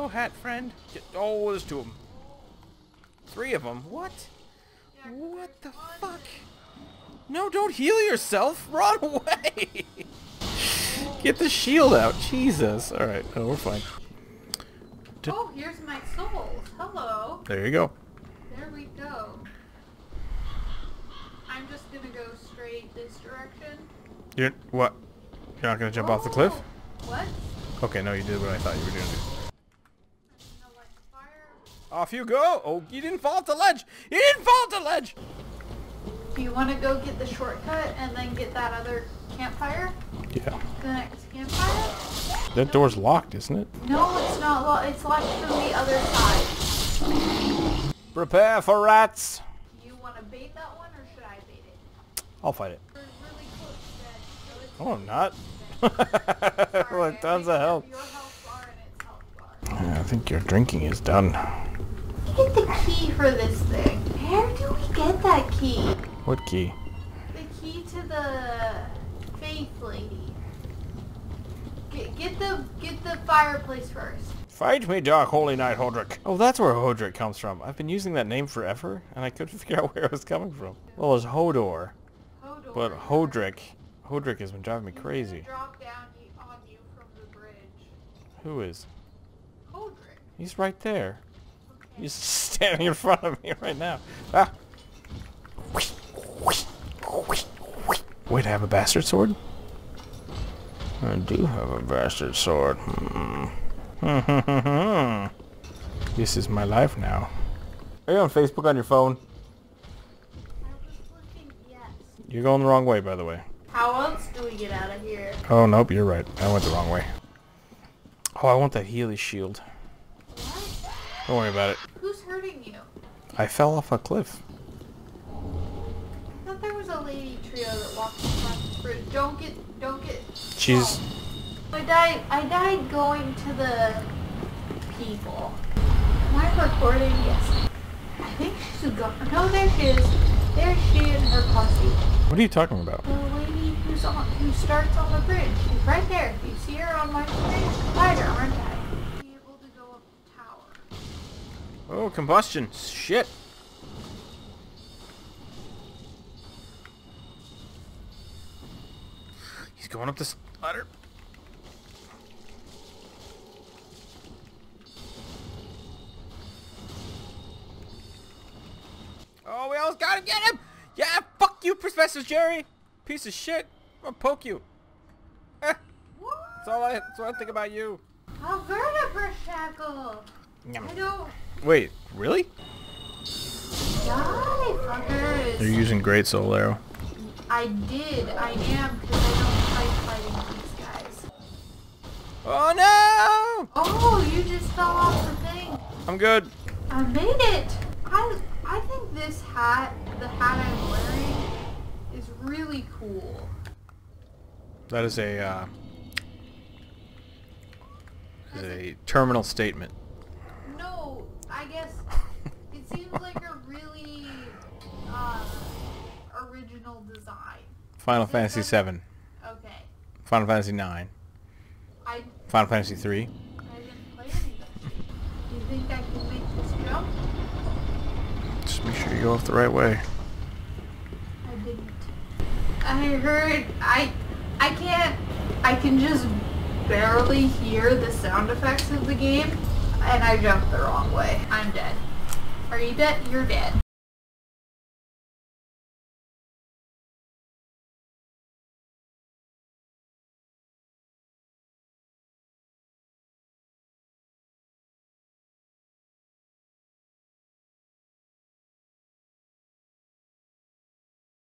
Oh, hat friend. Get, oh, there's two of them. Three of them. What? What the fuck? No, don't heal yourself. Run away. Get the shield out. Jesus. All right. Oh, we're fine. Oh, here's my souls. Hello. There you go. There we go. I'm just gonna go straight this direction. You're what? You're not gonna jump off the cliff? Oh, What? Okay, no, you did what I thought you were gonna do. I'm gonna light the fire. Off you go. Oh, you didn't fall off the ledge. You didn't fall off the ledge. Do you want to go get the shortcut and then get that other campfire? Yeah. The next campfire? That door's locked, isn't it? No, it's not. locked. it's locked from the other side. Prepare for rats. Do you want to bait that one or should I bait it? I'll fight it. Really close, So Oh, I'm not. Sorry, I tons of up health. Your health bar and its health bar. I think your drinking is done. Key for this thing. Where do we get that key? What key? The key to the faith lady. Get, get the get the fireplace first. Fight me, Dark Holy Knight Hodrick. Oh, that's where Hodrick comes from. I've been using that name forever, and I couldn't figure out where it was coming from. Well, it's Hodor, Hodor. but Hodrick, Hodrick has been driving me He's crazy. gonna Drop down you, on you from the bridge. Who is? Hodrick. He's right there. Okay. He's standing in front of me right now. Ah. Wait, I have a bastard sword? I do have a bastard sword. Hmm. this is my life now. Are you on Facebook on your phone? I was looking. Yes. You're going the wrong way, by the way. How else do we get out of here? Oh, nope, you're right. I went the wrong way. Oh, I want that Healy shield. Don't worry about it. Who's hurting you? I fell off a cliff. I thought there was a lady trio that walked across the bridge. Don't get. Don't get. She's... I died. I died going to the people. Am I recording? Yes. I think she's gone. No, there she is. There she and her posse. What are you talking about? The lady who's on, who starts on the bridge. She's right there. You see her on my Oh, combustion. Shit. He's going up this ladder. Oh, we almost gotta get him! Yeah, fuck you, Professor Jerry! Piece of shit. I'm gonna poke you. Eh, that's all I, that's what I think about you. Alberta shackle. I don't Wait, really? die, fuckers. They're using Great Soul Arrow. I did. I am because I don't like fighting these guys. Oh no! Oh, you just fell off the thing. I'm good. I made it. I I think this hat, the hat I'm wearing, is really cool. That is a uh, is a terminal statement. I guess it seems like a really uh, original design. Final Fantasy VII, Okay. Final Fantasy IX, I Final Fantasy III. I didn't play any. Do you think I can make this jump? Just make sure you go off the right way. I didn't. I heard I I can't I can just barely hear the sound effects of the game and I jumped the wrong way. I'm dead. Are you dead? You're dead.